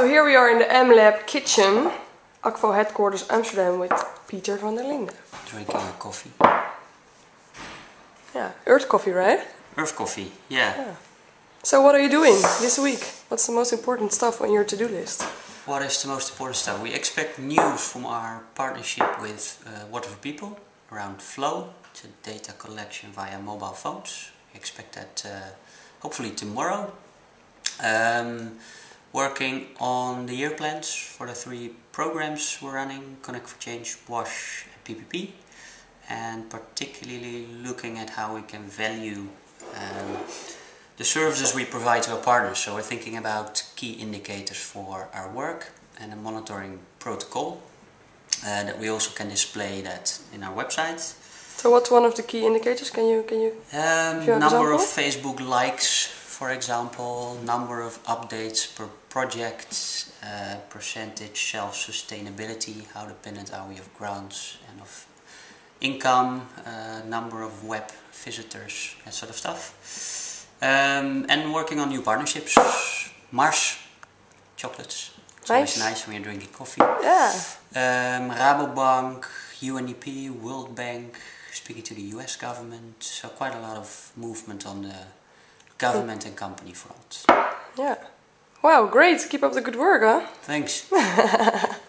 So here we are in the AmLab kitchen, Akvo headquarters Amsterdam with Peter van der Linde. Drinking a coffee. Yeah, Earth coffee, right? Earth coffee, yeah. yeah. So what are you doing this week? What's the most important stuff on your to-do list? What is the most important stuff? We expect news from our partnership with uh, Water for People around Flow, to data collection via mobile phones. We expect that uh, hopefully tomorrow. Um, working on the year plans for the three programs we're running, Connect for Change, WASH and PPP. And particularly looking at how we can value um, the services we provide to our partners. So we're thinking about key indicators for our work and a monitoring protocol uh, that we also can display that in our website. So what's one of the key indicators? Can you can you? Um, number of? Facebook likes, for example, number of updates per project, uh, percentage self-sustainability, how dependent are we of grants and of income, uh, number of web visitors, that sort of stuff. Um, and working on new partnerships. Mars, chocolates. It's always Nice. nice when you're drinking coffee. Yeah. Um, Rabobank, UNDP, World Bank, speaking to the US government. So quite a lot of movement on the government and company front. Yeah. Wow, great. Keep up the good work, huh? Thanks.